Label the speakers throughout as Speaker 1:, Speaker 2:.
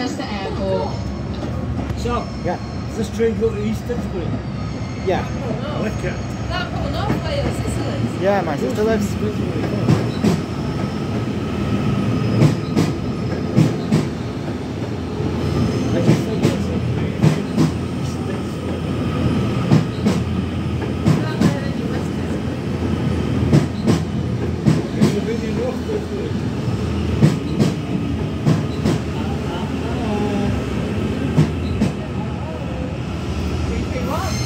Speaker 1: Manchester Airport.
Speaker 2: So,
Speaker 3: Yeah.
Speaker 2: does this train go to East Finsbury?
Speaker 3: Yeah.
Speaker 2: Oh, Wicked.
Speaker 4: That from North Wales, isn't it?
Speaker 3: Yeah, my sister lives.
Speaker 2: I just think it's a East Finsbury.
Speaker 4: Not there any West
Speaker 2: You're really North Finsbury.
Speaker 4: Three,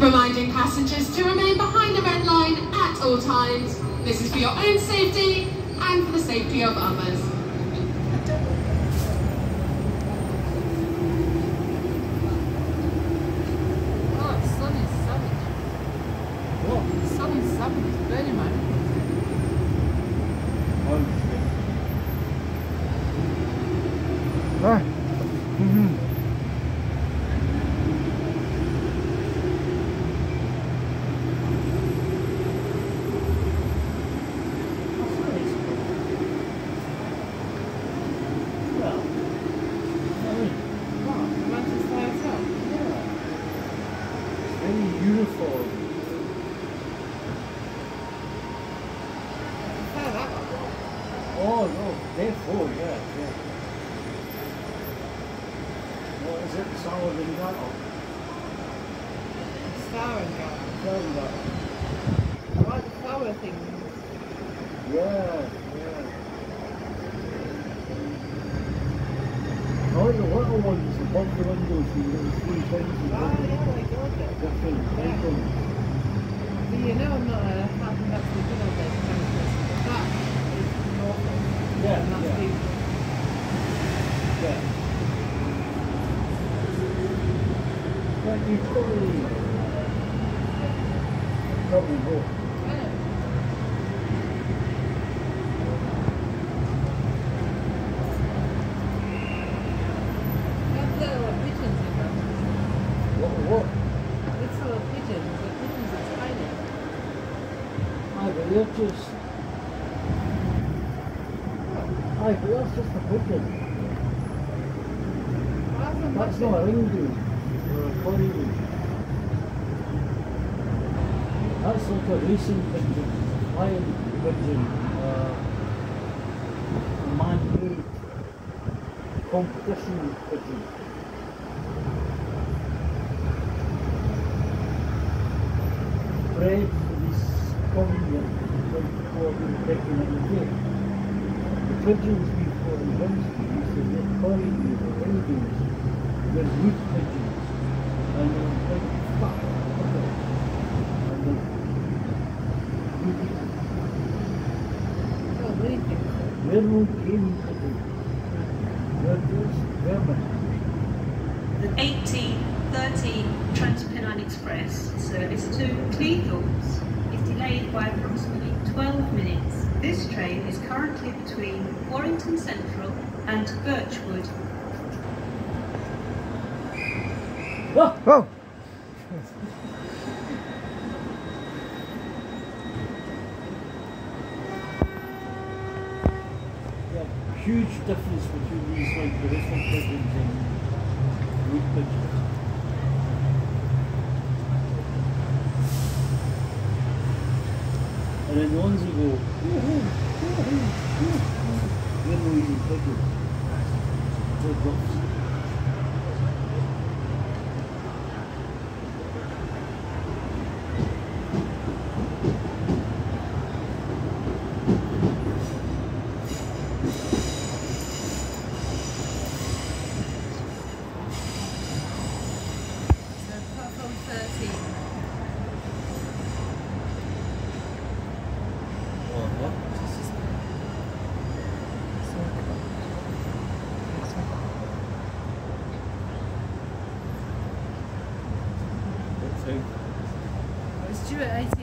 Speaker 1: Reminding passengers to remain behind the red line at all times. This is for your own safety and for the safety of others.
Speaker 4: Oh
Speaker 2: no, therefore, yeah, yeah. What is it? Sour and Gatto?
Speaker 4: Star and Garden.
Speaker 2: Sour and Gatto.
Speaker 4: I like the flower thing.
Speaker 2: Yeah, yeah. I like the little ones above the windows, the three things and
Speaker 4: Oh, yeah, they're gorgeous.
Speaker 2: different
Speaker 4: Yeah.
Speaker 2: icons.
Speaker 4: But you know I'm not a happy that's the good old days kind of person, but that is normal.
Speaker 2: Yeah,
Speaker 4: And that's
Speaker 2: yeah.
Speaker 4: beautiful.
Speaker 2: Yeah. But you probably, probably will.
Speaker 4: Yeah. That's little pigeons in them.
Speaker 2: What, what?
Speaker 4: Little pigeons. The pigeons are tiny.
Speaker 2: Aye, but they're just, aye, but that's just a pigeon.
Speaker 4: That's a
Speaker 2: That's
Speaker 4: mushroom.
Speaker 2: not a ringgoose or a honeygoose. That's like a flying pigeon, uh, man-made competition pigeon. Bred for this been taken in the. The pigeons before to get honeydews or ringgoose. They're wood pigeons. And they're big fat pigeons. And they're beautiful.
Speaker 4: Oh, really beautiful.
Speaker 2: They're no game pigeons. They're just vermin.
Speaker 5: The 1813 Transpennine Express service to Cleethorpes is delayed by approximately 12 minutes. This train is currently between Warrington Central and Birchwood.
Speaker 2: Ah!
Speaker 3: Oh.
Speaker 2: Yeah, huge difference between these like ballistic pigeons and wood pigeons. And then the ones that go, they're noisy pigeons. They're ducks. 日本人